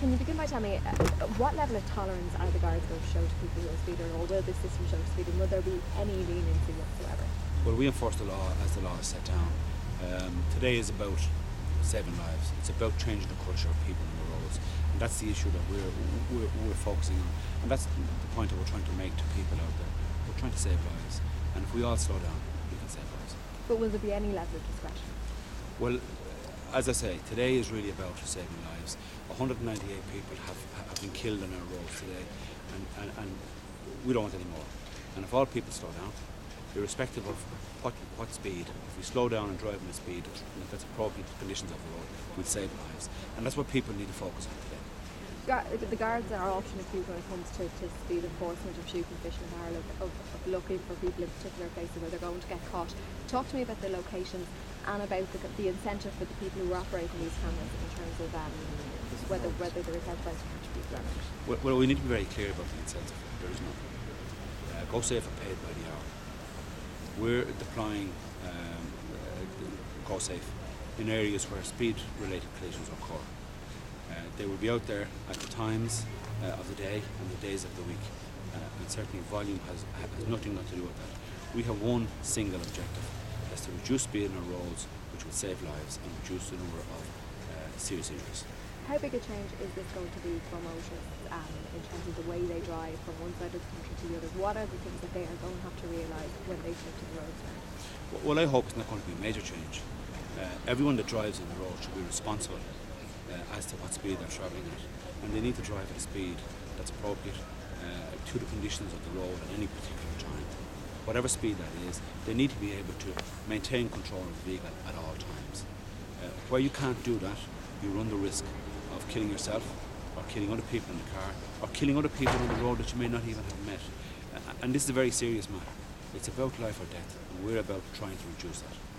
Can you begin by telling me uh, what level of tolerance are the guards going to show to people who are speeding, or will the system show speeding? Will there be any leniency whatsoever? Well, we enforce the law as the law is set down. Um, today is about saving lives. It's about changing the culture of people on the roads, and that's the issue that we're we're, we're focusing on, and that's the point that we're trying to make to people out there. We're trying to save lives, and if we all slow down, we can save lives. But will there be any level of discretion? Well, as I say, today is really about saving lives. 198 people have, have been killed on our roads today, and, and, and we don't want any more. And if all people slow down, irrespective of what, what speed, if we slow down and drive in a speed that's appropriate to the conditions of the road, we'll save lives. And that's what people need to focus on today. The guards are often accused when it comes to, to speed enforcement of shooting fish in Ireland of, of looking for people in particular places where they're going to get caught. Talk to me about the locations and about the, the incentive for the people who are operating these cameras in terms of um, whether whether there is catch people or not. Well, well, we need to be very clear about the incentive. There is none. Uh, are paid by the hour. We're deploying um, uh, in areas where speed-related collisions occur. Uh, they will be out there at the times uh, of the day and the days of the week, uh, and certainly volume has, has nothing not to do with that. We have one single objective: that's to reduce speed on our roads, which will save lives and reduce the number of uh, serious injuries. How big a change is this going to be for motorists um, in terms of the way they drive from one side of the country to the other? What are the things that they are going to have to realise when they take to the roads now? Well, well, I hope it's not going to be a major change. Uh, everyone that drives on the road should be responsible uh, as to what speed they're travelling at, and they need to drive at a speed that's appropriate uh, to the conditions of the road at any particular time. Whatever speed that is, they need to be able to maintain control of the vehicle at all times. Uh, where you can't do that, you run the risk of killing yourself, or killing other people in the car, or killing other people on the road that you may not even have met. Uh, and this is a very serious matter. It's about life or death, and we're about trying to reduce that.